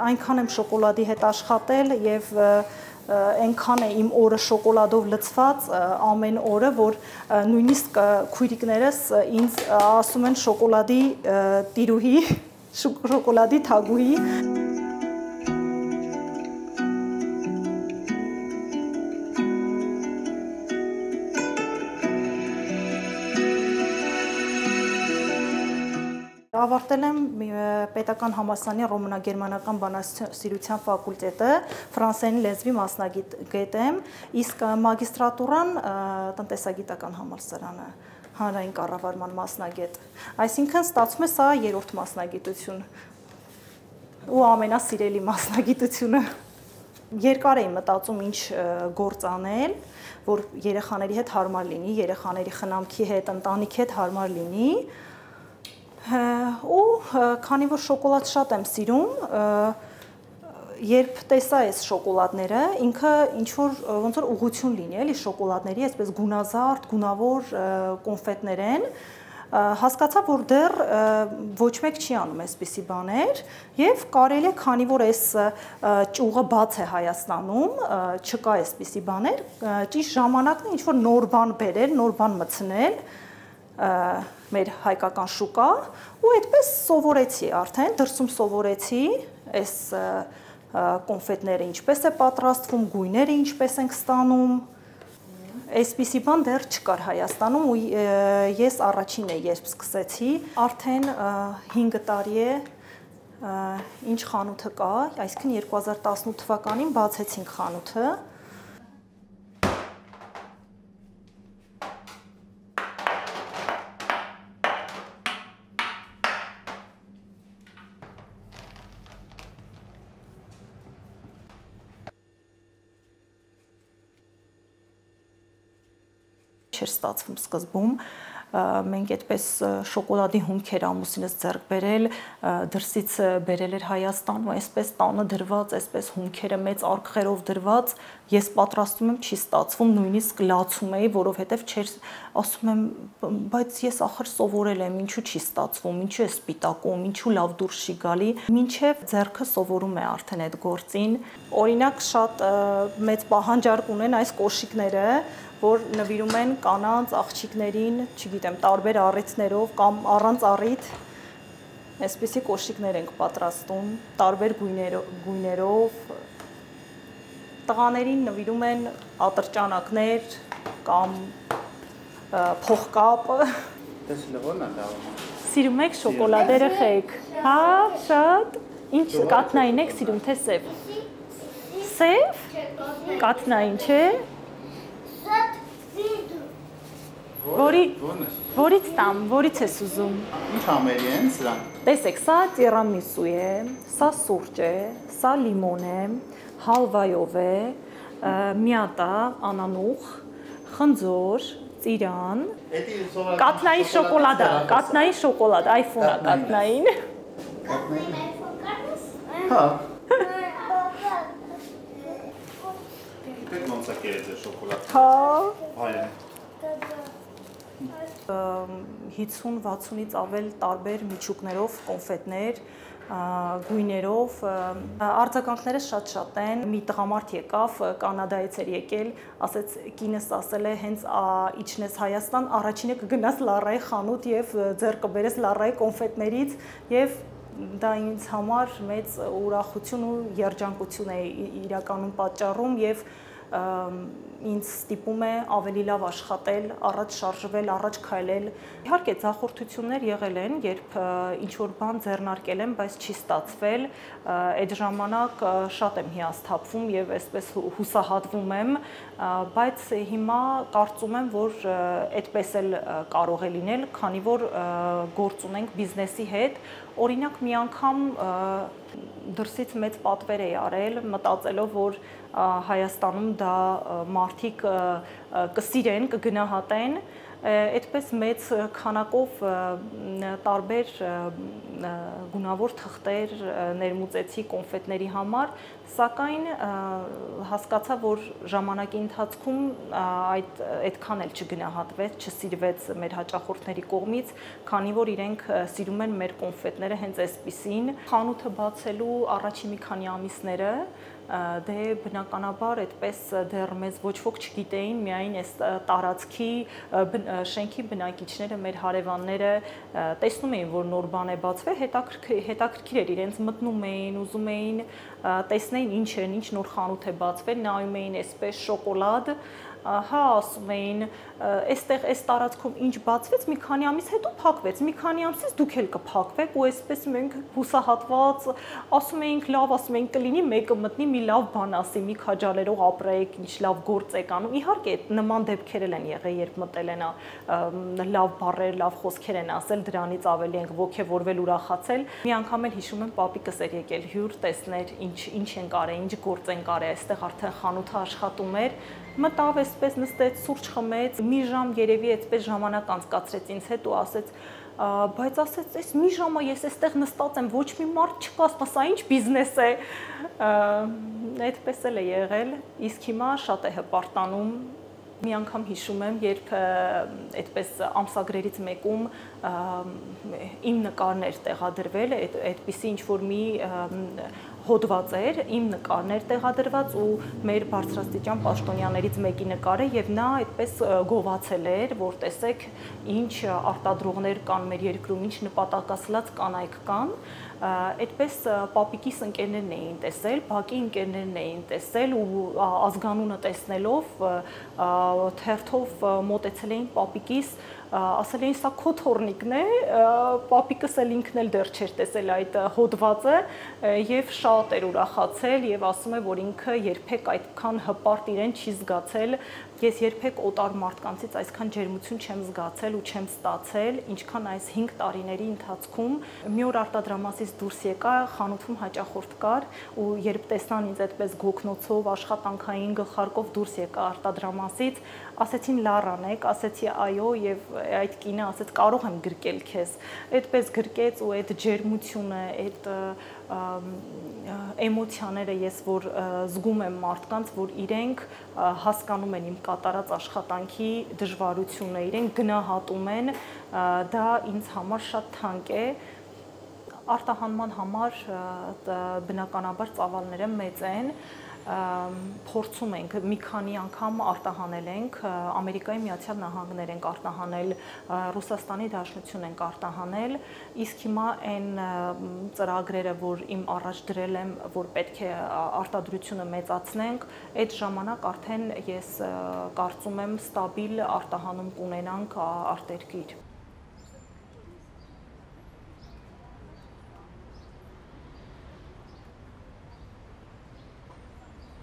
Այնքան եմ շոկոլադի հետ աշխատել եւ այնքան է իմ օրը շոկոլադով լցված ամեն օրը, որ նույնիսկ քույրիկներս ինձ ասում են շոկոլադի տիրուհի, շոկոլադի թագուհի ավարտել եմ Պետական համալսարանի ռոմանագերմանական բանասիրության ֆակուլտետը, ֆրանսերեն լեզվի մասնագետ եմ, իսկ մագիստրատուրան տնտեսագիտական համալսարանը հանրային կառավարման մասնագետ։ Այսինքն ստացվում է սա երրորդ մասնագիտություն ու ամենասիրելի մասնագիտությունը։ Երկար էի մտածում ինչ գործ անել, որ երեխաների հետ հարմար լինի, երեխաների խնամքի հետ, ընտանիքի հետ հարմար լինի, ու քանի որ շոկոլադ շատ եմ սիրում, երբ տեսա այս շոկոլադները, ինքը ինչ որ ոնց որ ուղություն լինի, էլի շոկոլադների, այսպես գունազարդ, գունավոր կոնֆետներ են, հասկացա, որ դեռ ոչ մեկ չի անում այսպիսի բաներ եւ կարելի է, քանի որ այս ճյուղը բաց է Հայաստանում, չկա այսպիսի բաներ, ճիշտ ժամանակն է ինչ որ նոր բան բերել, նոր բան մտցնել, մեր հայկական շուկա ու այդպես սովորեցի արդեն դրսում սովորեցի այս կոնֆետները ինչպես է պատրաստվում, գույները ինչպես ենք ստանում այսպիսի բան դեռ չկար Հայաստանում ու ես առաջինն եմ երբ սկսեցի արդեն 5 տարի է ինչ խանութը կա այսինքն 2018 թվականին բացեցինք խանութը չէր ստացվում սկզբում մենք այդպես շոկոլադի հումքեր ամուսինս ձեռք բերել, դրսից բերել էր Հայաստան այսպես տանը դրված, այսպես հումքերը մեծ արկղերով դրված, ես պատրաստում եմ չի ստացվում, նույնիսկ լացում էի, որովհետև չէր ասում եմ, բայց ես ախր սովորել եմ, ինչու չի ստացվում, ինչու է սպիտակում, ինչու լավ դուրս չի գալի, ինչև ձեռքը սովորում է արդեն այդ գործին։ Օրինակ շատ մեծ պահանջարկ ունեն այս կոշիկները, որ նվիրում են կանանց աղջիկներին, չգիտեմ, տարբեր առիթներով կամ առանց առիթ այսպիսի կոշիկներ ենք պատրաստում, տարբեր գույներով, գույներով տղաներին նվիրում են ատրճանակներ կամ փողկապ։ Դες լավն է դառնում։ Սիրում եք շոկոլադերը խեք։ Հա, շատ։ Ինչ կատնային եք սիրում թե սև։ Սև։ Կատնային, չէ՞։ Որի որից տամ, որից ես ուզում։ Ինչ համերի են սրանք։ Տեսեք, սա տիրամիսու է, սա սուրճ է, սա լիմոն է, հալվայով է, միատա, անանուխ, խնձոր, ծիրան, կատնայի շոկոլադա, կատնայի շոկոլադ, iPhone-ը կատնային։ Հա։ Դե ոնց է կերել շոկոլադ։ Հա։ Հայեն։ 50-60-ից ավել տարբեր միջուկներով կոնֆետներ, գույներով արձագանքները շատ-շատ են։ Մի տղամարդ եկավ, Կանադայից էր եկել, ասեց կինս ասել է հենց իջնես Հայաստան, առաջինը կգնաս Լարայի խանութ եւ ձեռ կբերես Լարայի կոնֆետներից եւ դա ինձ համար մեծ ուրախություն ու երջանկություն է իրականում պատճառում եւ ինձ ստիպում է ավելի լավ աշխատել, առաջ շարժվել, առաջ քայլել։ Իհարկե, ցախորթություններ եղել են, երբ ինչ որ բան ձեռնարկել եմ, բայց չի ստացվել։ Այդ ժամանակ շատ եմ հիասթափվում եւ այսպես հուսահատվում եմ, բայց հիմա կարծում եմ, որ այդպես էլ կարող է լինել, քանի որ գործ ունենք բիզնեսի հետ։ Օրինակ մի անգամ դրսից մեծ պատվեր էի արել, մտածելով, որ Հայաստանում դա մարդիկ կսիրեն, կգնահատեն, այդպես մեծ քանակով տարբեր գունավոր թղթեր ներմուծեցի կոնֆետների համար, սակայն հասկացա, որ ժամանակի ընթացքում այդ այդքան էլ չգնահատվեց, չսիրվեց մեր հաճախորդների կողմից, քանի որ իրենք սիրում են մեր կոնֆետները հենց այսպեսին։ Խանութը բացելու առաջին մի քանի ամիսները դե բնականաբար այդպես դեռ մեզ ոչ ոք չգիտեին, միայն այս տարածքի շենքի բնակիչները, մեր հարևանները տեսնում էին, որ նոր բան է բացվել, հետաքրքիր հետաքրքիր էր, իրենց մտնում էին, ուզում էին տեսնեին ինչ են, ինչ նոր խանութ է բացվել, նայում էին այսպես շոկոլադ, հա ասում էին այստեղ այս տարածքում ինչ բացվեց մի քանի ամիս հետո փակվեց մի քանի ամսից դուք էլ կփակվեք ու այսպես մենք հուսահատված ասում էինք լավ ասում էինք կլինի մեկը մտնի մի լավ բան ասի մի քաջալերող ապրեք ինչ լավ գործ եք անում իհարկե նման դեպքեր են եղել երբ մտել են լավ բառեր լավ խոսքեր են ասել դրանից ավելի ենք ողջևորվել ուրախացել մի անգամ էլ հիշում եմ պապիկս էր եկել հյուր տեսներ ինչ ինչ են կարել ինչ գործ են կարել այստեղ արդեն խանութը աշխատում էր մտավ այսպես նստեց, սուրճ խմեց, մի ժամ երևի այդպես ժամանակ անցկացրեց ինձ հետ ու ասեց բայց ասեց, այս մի ժամը ես այստեղ նստած եմ, ոչ մի մարդ չկա, ասա, սա ինչ բիզնես է։ Այդպես էլ է եղել, իսկ հիմա շատ է հպարտանում մի անգամ հիշում եմ, երբ այդպես ամսագրերից մեկում իմ նկարներ տեղադրվել, այդ այդպիսի ինչ որ մի հոդված էր, իմ նկարներ տեղադրված ու մեր բարձրաստիճան պաշտոնյաներից մեկի նկարը եւ նա այդպես գովացել էր, որ տեսեք ինչ արտադրողներ կան մեր երկրում, ինչ նպատակասլաց կանայք կան, այդպես պապիկիս ընկերներն էին տեսել, բակի ընկերներն էին տեսել ու ազգանունը տեսնելով թերթով մոտեցել էին պապիկիս ասել էին սա քո թորնիկն է, պապիկս էլ ինքն էլ դեռ չէր տեսել այդ հոդվածը եւ շատ էր ուրախացել եւ ասում է որ ինքը երբեք այդքան հպարտ իրեն չի զգացել ես երբեք օտար մարդկանցից այսքան ջերմություն չեմ զգացել ու չեմ ստացել, ինչքան այս 5 տարիների ընթացքում մի օր արտադրամասից դուրս եկա, խանութում հաճախորդ կար ու երբ տեսան ինձ այդպես գոքնոցով, աշխատանքային գլխարկով դուրս եկա արտադրամասից, ասեցին լարան եք, ասեցի այո եւ այդ կինը ասեց կարող եմ գրկել քեզ։ Այդպես գրկեց ու այդ ջերմությունը, այդ էմոցիաները ես որ զգում եմ մարդկանց, որ իրենք հասկանում են իմ կատարած աշխատանքի դժվարությունը, իրենք գնահատում են, դա ինձ համար շատ թանկ է արտահանման համար բնականաբար ծավալները մեծ են, փորձում ենք մի քանի անգամ արտահանել ենք Ամերիկայի Միացյալ Նահանգներ ենք արտահանել Ռուսաստանի Դաշնություն ենք արտահանել իսկ հիմա այն ծրագրերը որ իմ առաջ դրել եմ որ պետք է արտադրությունը մեծացնենք այդ ժամանակ արդեն ես կարծում եմ ստաբիլ արտահանում կունենանք արտերկիր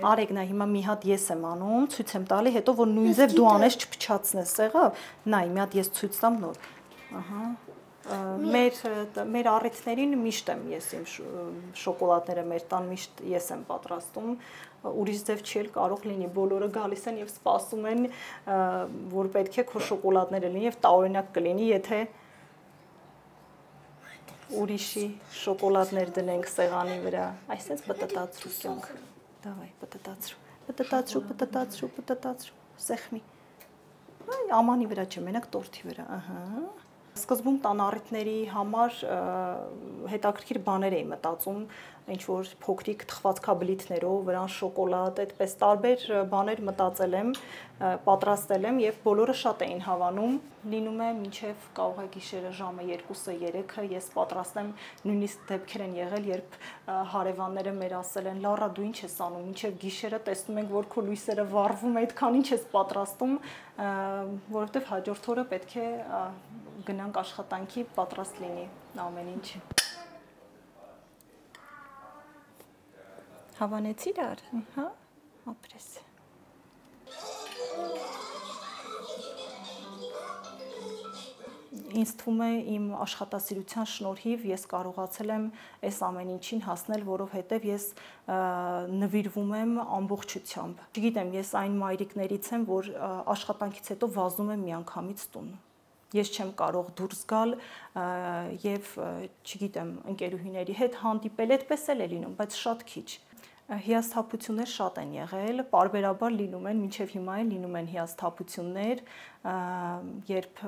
Արեք նա հիմա մի հատ ես եմ անում, ցույց եմ տալի, հետո որ նույն ձև դու անես չփչացնես, եղավ։ Նայ, մի հատ ես ցույց տամ նոր։ Ահա մեր մեր առիթներին միշտ եմ ես իմ շոկոլադները մեր տան միշտ ես եմ պատրաստում ուրիշ ձև չի կարող լինի բոլորը գալիս են եւ սպասում են որ պետք է քո շոկոլադները լինի եւ տարօրինակ կլինի եթե ուրիշի շոկոլադներ դնենք սեղանի վրա այսպես բտտացրու կյանք Դավայ, պտտացրու։ Պտտացրու, պտտացրու, պտտացրու, սեղմի։ Այ ամանի վրա չէ, մենակ տորթի վրա, ահա։ Սկզբում տան առիթների համար հետաքրքիր բաներ էի մտածում, ինչ որ փոքրիկ թխվածքաբլիթներով, վրան շոկոլադ, այդպես տարբեր բաներ մտածել եմ, պատրաստել եմ եւ բոլորը շատ էին հավանում։ Լինում է մինչեւ կարող է գիշերը ժամը 2-ը 3-ը ես պատրաստեմ, նույնիսկ դեպքեր են եղել, երբ հարևանները մեր ասել են՝ «Լարա, դու ինչ ես անում»։ Մինչեւ գիշերը տեսնում ենք, որ քո լույսերը վառվում, այդքան ինչ ես պատրաստում, որովհետեւ հաջորդ օրը պետք է գնանք աշխատանքի պատրաստ լինի ամեն ինչ։ Հավանեցի դար, հա, ապրես։ ինձ թվում է իմ աշխատասիրության շնորհիվ ես կարողացել եմ այս ամեն ինչին հասնել, որովհետև ես նվիրվում եմ ամբողջությամբ։ Չգիտեմ, ես այն մայրիկներից եմ, որ աշխատանքից հետո վազում եմ միանգամից տուն ես չեմ կարող դուրս գալ եւ չգիտեմ ընկերուհիների հետ հանդիպել, այդպես էլ է լինում, բայց շատ քիչ հիասթափություններ շատ են եղել, parberabar լինում են, մինչև հիմա էլ լինում են հիասթափություններ, երբ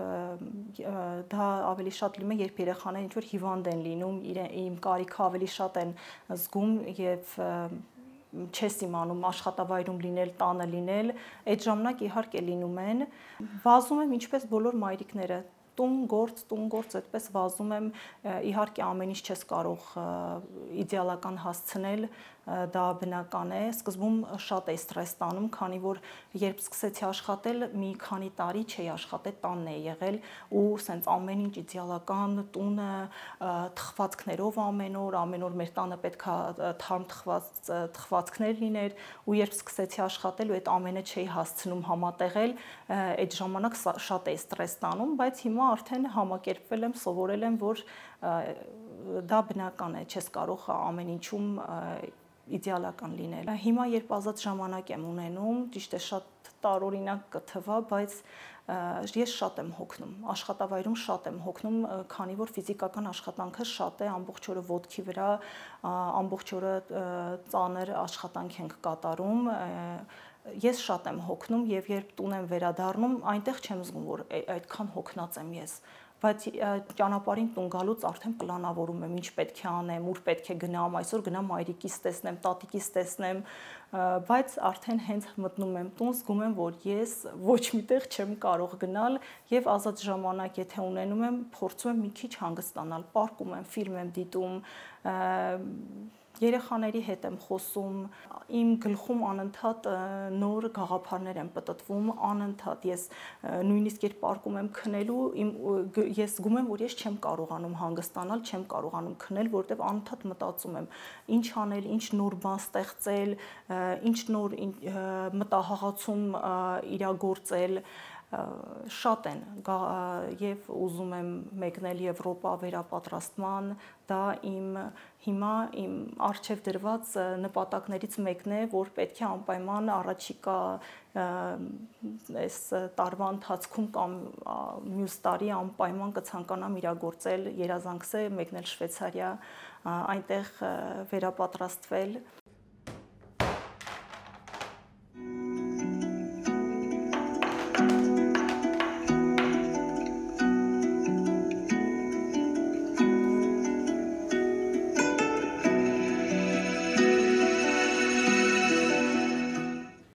դա ավելի շատ լինում է, երբ երեխաները ինչ որ հիվանդ են լինում, իմ կարիքը ավելի շատ են զգում եւ չես իմանում աշխատավայրում լինել, տանը լինել, այդ ժամանակ իհարկե լինում են։ Վազում եմ ինչպես բոլոր մայրիկները, տուն գործ, տուն գործ այդպես վազում եմ, իհարկե ամեն ինչ չես կարող իդեալական հասցնել, դա բնական է։ Սկզբում շատ է ստրես տանում, քանի որ երբ սկսեցի աշխատել, մի քանի տարի չէի աշխատել, տանն է եղել ու սենց ամեն ինչ իդեալական, տունը թխվածքներով ամեն օր, ամեն օր մեր տանը պետքա թարմ թխված թխվածքներ լիներ ու երբ սկսեցի աշխատել ու այդ ամենը չէի հասցնում համատեղել, այդ ժամանակ շատ է ստրես տանում, բայց հիմա արդեն համակերպվել եմ, սովորել եմ, որ դա բնական է, չես կարող ամեն ինչում իդեալական լինել։ Հիմա երբ ազատ ժամանակ եմ ունենում, ճիշտ է շատ տարօրինակ կթվա, բայց ես շատ եմ հոգնում, աշխատավայրում շատ եմ հոգնում, քանի որ ֆիզիկական աշխատանքը շատ է, ամբողջ օրը ոդքի վրա, ամբողջ օրը ծանր աշխատանք ենք կատարում, ես շատ եմ հոգնում եւ երբ տուն եմ վերադառնում, այնտեղ չեմ զգում, որ այդքան հոգնած եմ ես բայց ճանապարհին տուն գալուց արդեն պլանավորում եմ ինչ պետք է անեմ, ուր պետք է գնամ, այսօր գնամ մայրիկիս տեսնեմ, տատիկիս տեսնեմ, բայց արդեն հենց մտնում եմ տուն, զգում եմ, որ ես ոչ միտեղ չեմ կարող գնալ եւ ազատ ժամանակ եթե ունենում եմ, փորձում եմ մի քիչ հանգստանալ, պարկում եմ, ֆիլմ եմ դիտում, երեխաների հետ եմ խոսում, իմ գլխում անընդհատ նոր գաղափարներ են պատտվում, անընդհատ ես նույնիսկ երբ պարկում եմ քնելու, իմ ես զգում եմ, որ ես չեմ կարողանում հանգստանալ, չեմ կարողանում քնել, որովհետև անընդհատ մտածում եմ, ինչ անել, ինչ նոր բան ստեղծել, ինչ նոր մտահղացում իրագործել, շատ են եւ ուզում եմ մեկնել Եվրոպա վերապատրաստման, դա իմ հիմա իմ արժև դրված նպատակներից մեկն է, որ պետք է անպայման առաջիկա այս տարվա ընթացքում կամ մյուս տարի անպայման կցանկանամ իրագործել երազանքս է մեկնել Շվեյցարիա, այնտեղ վերապատրաստվել